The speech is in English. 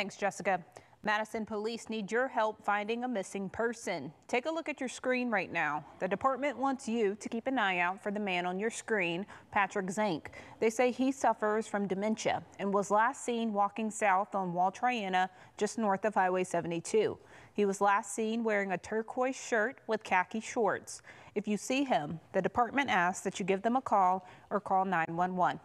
Thanks, Jessica. Madison police need your help finding a missing person. Take a look at your screen right now. The department wants you to keep an eye out for the man on your screen, Patrick Zank. They say he suffers from dementia and was last seen walking south on Wall Triana just north of Highway 72. He was last seen wearing a turquoise shirt with khaki shorts. If you see him, the department asks that you give them a call or call 911.